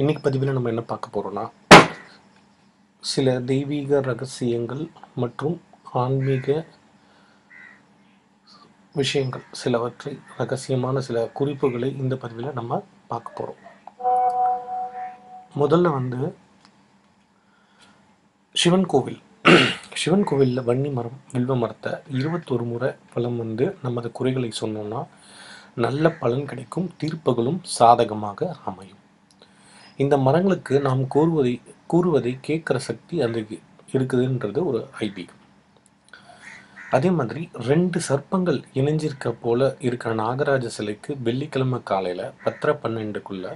இன்னைக்கு பதிவில் நம்ம என்ன பார்க்க போகிறோன்னா சில தெய்வீக ரகசியங்கள் மற்றும் ஆன்மீக விஷயங்கள் சிலவற்றை ரகசியமான சில குறிப்புகளை இந்த பதிவில் நம்ம பார்க்க போகிறோம் முதல்ல வந்து சிவன் கோவில். சிவன் கோவிலில் வன்னி மரம் வில்வ மரத்தை இருபத்தொரு முறை பலம் வந்து நமது குறைகளை சொன்னோம்னா நல்ல பலன் கிடைக்கும் தீர்ப்புகளும் சாதகமாக அமையும். இந்த மரங்களுக்கு நாம் கூறுவதை கூறுவதை கேட்குற சக்தி அந்த இருக்குதுன்றது ஒரு ஐதீகம். அதே மாதிரி ரெண்டு சர்ப்பங்கள் இணைஞ்சிருக்க போல இருக்கிற நாகராஜ சிலைக்கு வெள்ளிக்கிழமை காலையில் பத்தரை பன்னெண்டுக்குள்ள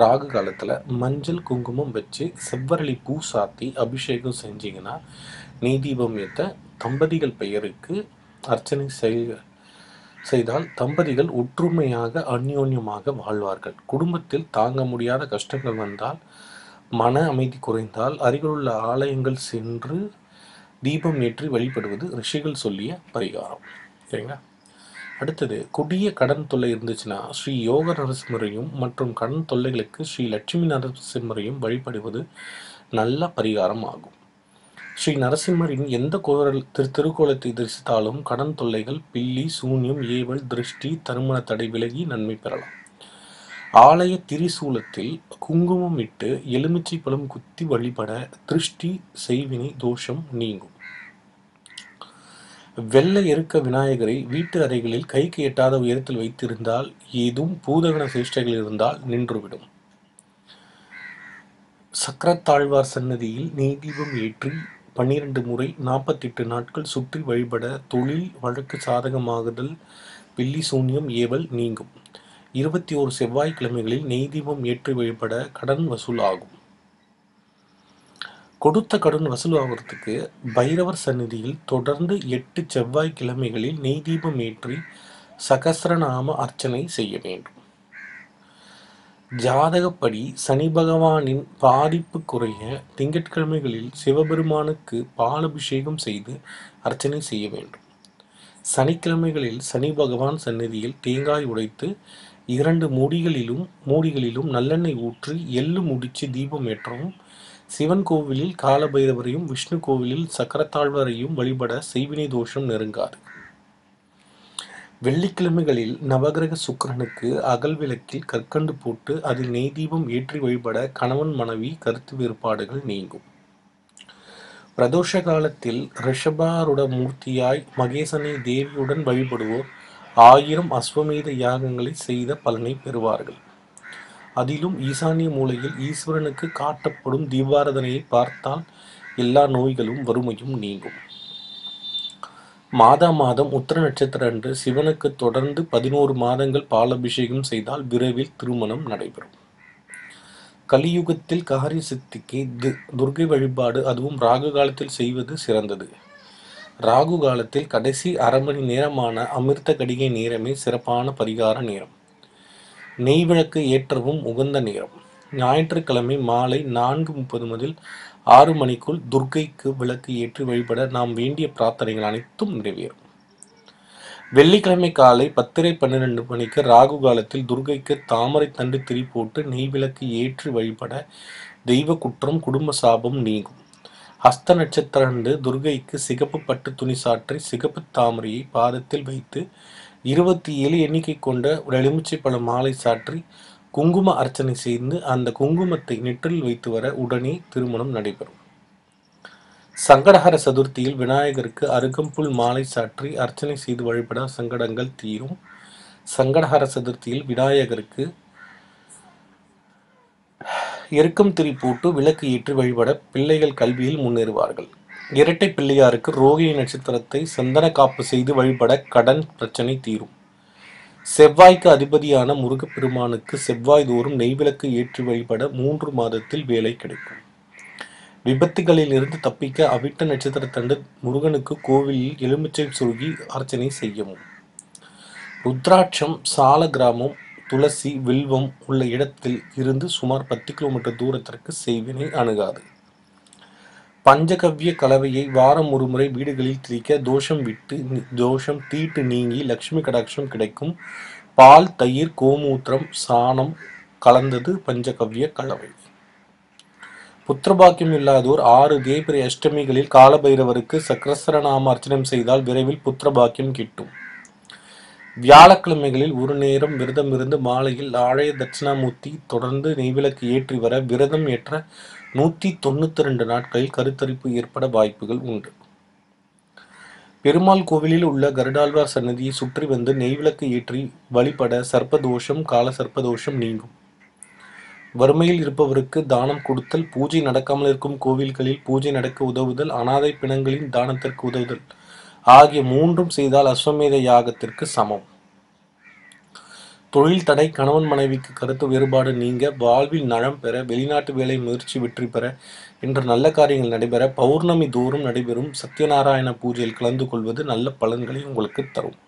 ராகு காலத்தில் மஞ்சள் குங்குமம் வச்சு செவ்வரளி பூ சாத்தி அபிஷேகம் செஞ்சிங்கன்னா நீ தீபம் ஏற்ற தம்பதிகள் பெயருக்கு அர்ச்சனை செய்ய செய்தால் தம்பதிகள் ஒற்றுமையாக அந்யோன்யமாக வாழ்வார்கள். குடும்பத்தில் தாங்க முடியாத கஷ்டங்கள் வந்தால் மன அமைதி குறைந்தால் அருகிலுள்ள ஆலயங்கள் சென்று தீபம் ஏற்றி வழிபடுவது ரிஷிகள் சொல்லிய பரிகாரம். சரிங்களா? அடுத்தது கொடிய கடன் தொல்லை இருந்துச்சுன்னா ஸ்ரீ யோக நரசிம்மரையும் மற்றும் கடன் தொல்லைகளுக்கு ஸ்ரீ லட்சுமி நரசிம்மரையும் வழிபடுவது நல்ல பரிகாரம் ஆகும். ஸ்ரீ நரசிம்மரின் எந்த கோரல் திரு திருக்கோலத்தை தரிசித்தாலும் கடன் தொல்லைகள் பில்லி சூன்யம் ஏவல் திருஷ்டி தருமண தடை விலகி நன்மை பெறலாம். ஆலய திரிசூலத்தில் குங்குமம் இட்டு எலுமிச்சை பழம் குத்தி வழிபட திருஷ்டி செய்வினை தோஷம் நீங்கும். வெள்ளை எருக்க விநாயகரை வீட்டு அறைகளில் கைக்கு எட்டாத உயரத்தில் வைத்திருந்தால் ஏதும் பூதகண சேஷ்டைகள் இருந்தால் நின்றுவிடும். சக்கரத்தாழ்வார் சன்னதியில் நெய் தீபம் ஏற்றி பன்னிரண்டு முறை நாற்பத்தெட்டு நாட்கள் சுற்றி வழிபட தொழில் வழக்கு சாதகமாகுதல் பில்லி சூன்யம் ஏவல் நீங்கும். இருபத்தி ஓரு செவ்வாய்க்கிழமைகளில் நெய் தீபம் ஏற்றி வழிபட கடன் வசூல் ஆகும். கொடுத்த கடன் வசூலாகிறதுக்கு பைரவர் சந்நிதியில் தொடர்ந்து எட்டு செவ்வாய்க்கிழமைகளில் நெய் தீபம் ஏற்றி சகசிரநாம அர்ச்சனை செய்ய வேண்டும். ஜாதகப்படி சனி பகவானின் பாதிப்பு குறைய திங்கட்கிழமைகளில் சிவபெருமானுக்கு பாலபிஷேகம் செய்து அர்ச்சனை செய்ய வேண்டும். சனிக்கிழமைகளில் சனி பகவான் சந்நிதியில் தேங்காய் உடைத்து இரண்டு மூடிகளிலும் மூடிகளிலும் நல்லெண்ணெய் ஊற்றி எள்ளு முடிச்சு தீபம் ஏற்றவும் சிவன் கோவிலில் காலபைரவரையும் விஷ்ணு கோவிலில் சக்கரத்தாழ்வரையும் வழிபட செய்வினை தோஷம் நெருங்காது. வெள்ளிக்கிழமைகளில் நவகிரக சுக்கிரனுக்கு அகல் விளக்கில் கற்கண்டு போட்டு அதில் நெய் தீபம் ஏற்றி வழிபட கணவன் மனைவி கருத்து வேறுபாடுகள் நீங்கும். பிரதோஷ காலத்தில் ரிஷபாருட மூர்த்தியாய் மகேசனை தேவியுடன் வழிபடுவோர் ஆயிரம் அஸ்வமேத யாகங்களை செய்த பலனை பெறுவார்கள். அதிலும் ஈசானிய மூலையில் ஈஸ்வரனுக்கு காட்டப்படும் தீபாரதனையை பார்த்தால் எல்லா நோய்களும் வறுமையும் நீங்கும். மாதா மாதம் உத்தர நட்சத்திர அன்று சிவனுக்கு தொடர்ந்து பதினோரு மாதங்கள் பாலபிஷேகம் செய்தால் விரைவில் திருமணம் நடைபெறும். கலியுகத்தில் காரிய சித்திக்கு து- வழிபாடு அதுவும் ராகு காலத்தில் செய்வது சிறந்தது. ராகு காலத்தில் கடைசி அரை மணி நேரமான அமிர்த கடிகை நேரமே சிறப்பான பரிகார நேரம். நெய் விளக்கு ஏற்றவும் உகந்த நேரம். ஞாயிற்றுக்கிழமை மாலை நான்கு முப்பது முதல் ஆறு மணிக்குள் துர்க்கைக்கு விளக்கு ஏற்றி வழிபட நாம் வேண்டிய பிரார்த்தனைகள் அனைத்தும் நிறைவேறும். வெள்ளிக்கிழமை காலை பத்திரை பன்னிரண்டு மணிக்கு ராகு காலத்தில் துர்க்கைக்கு தாமரை தண்டு திரி போட்டு நெய் விளக்கு ஏற்றி வழிபட தெய்வ குற்றம் குடும்ப சாபம் நீங்கும். ஹஸ்த நட்சத்திர அன்று சிகப்பு பட்டு துணி சாற்றி சிகப்பு தாமரையை பாதத்தில் வைத்து இருபத்தி ஏழு எண்ணிக்கை கொண்ட ஒரு எலுமிச்சை பழ மாலை சாற்றி குங்கும அர்ச்சனை செய்து அந்த குங்குமத்தை நெற்றில் வைத்து வர உடனே திருமணம் நடைபெறும். சங்கடஹர சதுர்த்தியில் விநாயகருக்கு அருகம்புல் மாலை சாற்றி அர்ச்சனை செய்து வழிபட சங்கடங்கள் தீரும். சங்கடஹர சதுர்த்தியில் விநாயகருக்கு எருக்கம் திரி போட்டு விளக்கு ஏற்றி வழிபட பிள்ளைகள் கல்வியில் முன்னேறுவார்கள். இரட்டை பிள்ளையாருக்கு ரோகிணி நட்சத்திரத்தை சந்தன காப்பு செய்து வழிபட கடன் பிரச்சனை தீரும். செவ்வாய்க்கு அதிபதியான முருகப்பெருமானுக்கு செவ்வாய் தோறும் நெய்விளக்கு ஏற்றி வழிபட மூன்று மாதத்தில் வேலை கிடைக்கும். விபத்துகளில் இருந்து தப்பிக்க அவிட்ட நட்சத்திரத்தண்டு முருகனுக்கு கோவிலில் எலுமிச்சை சுருகி அர்ச்சனை செய்யவும். ருத்ராட்சம் சால கிராமம் துளசி வில்வம் உள்ள இடத்தில் இருந்து சுமார் பத்து கிலோமீட்டர் தூரத்திற்கு செய்வினை அணுகாது. பஞ்சகவ்ய கலவையை வாரம் ஒரு முறை வீடுகளில் திரிக்க தோஷம் விட்டு தோஷம் தீட்டு நீங்கி லக்ஷ்மி கடாட்சம் கிடைக்கும். பால் தயிர் கோமூத்திரம் சாணம் கலந்தது பஞ்சகவ்ய கலவை. புத்திரபாக்கியம் இல்லாதோர் ஆறு தேய்பிரை அஷ்டமிகளில் காலபைரவருக்கு சக்கரசரநாம அர்ச்சனம் செய்தால் விரைவில் புத்திரபாக்கியம் கிட்டும். வியாழக்கிழமைகளில் ஒரு நேரம் விரதம் இருந்து மாலையில் ஆலய தட்சிணாமூர்த்தி தொடர்ந்து நெய்விளக்கு ஏற்றி வர விரதம் ஏற்ற நூற்றி தொண்ணூற்றி ரெண்டு நாட்களில் கருத்தரிப்பு ஏற்பட வாய்ப்புகள் உண்டு. பெருமாள் கோவிலில் உள்ள கருடாழ்வார் சன்னதியை சுற்றி வந்து நெய்விளக்கு ஏற்றி வழிபட சர்ப்பதோஷம் கால சர்ப்பதோஷம் நீங்கும். வறுமையில் இருப்பவருக்கு தானம் கொடுத்தல் பூஜை நடக்காமல் இருக்கும் கோவில்களில் பூஜை நடக்க உதவுதல் அனாதை பிணங்களின் தானத்திற்கு உதவுதல் ஆகிய மூன்றும் செய்தால் அஸ்வமேத யாகத்திற்கு சமம். தொழில் தடை கணவன் மனைவிக்கு கருத்து வேறுபாடு நீங்க வாழ்வில் நலம் பெற வெளிநாட்டு வேலை முயற்சி வெற்றி பெற என்ற நல்ல காரியங்கள் நடைபெற பௌர்ணமி தோறும் நடைபெறும் சத்யநாராயண பூஜையில் கலந்து கொள்வது நல்ல பலன்களை உங்களுக்கு தரும்.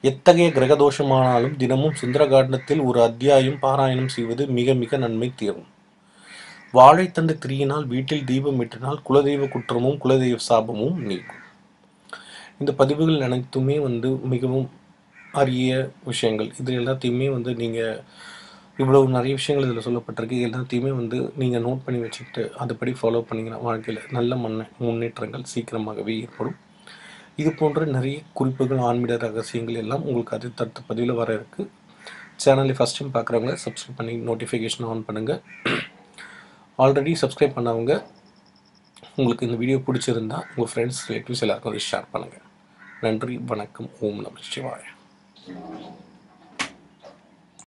எத்தகைய கிரகதோஷமானாலும் தினமும் சுந்தரகாண்டத்தில் ஒரு அத்தியாயம் பாராயணம் செய்வது மிக மிக நன்மை தீரும். வாழைத்தண்டு திரியினால் வீட்டில் தீபம் ஏற்றினால் குலதெய்வ குற்றமும் குலதெய்வ சாபமும் நீக்கும் இந்த பதிவுகள் அனைத்துமே வந்து மிகவும் அரிய விஷயங்கள். இது எல்லாத்தையுமே வந்து நீங்கள் இவ்வளவு நிறைய விஷயங்கள் இதில் சொல்லப்பட்டிருக்கு. எல்லாத்தையுமே வந்து நீங்கள் நோட் பண்ணி வச்சுக்கிட்டு அதுபடி ஃபாலோ பண்ணிங்கன்னா வாழ்க்கையில் நல்ல மண்ண முன்னேற்றங்கள் சீக்கிரமாகவே ஏற்படும். இது போன்ற நிறைய குறிப்புகள் ஆன்மீக ரகசியங்கள் எல்லாம் உங்களுக்கு அது தடுத்த பதிவில் வர இருக்குது சேனலை ஃபஸ்ட் டைம் பார்க்குறவங்க சப்ஸ்கிரைப் பண்ணி நோட்டிஃபிகேஷன் ஆன் பண்ணுங்கள் ஆல்ரெடி சப்ஸ்கிரைப் பண்ணவங்க உங்களுக்கு இந்த வீடியோ பிடிச்சிருந்தா உங்கள் ஃப்ரெண்ட்ஸ் ரிலேட்டிவ்ஸ் எல்லாருக்கும் ஷேர் பண்ணுங்கள் நன்றி வணக்கம் ஓம் நம சிவாய.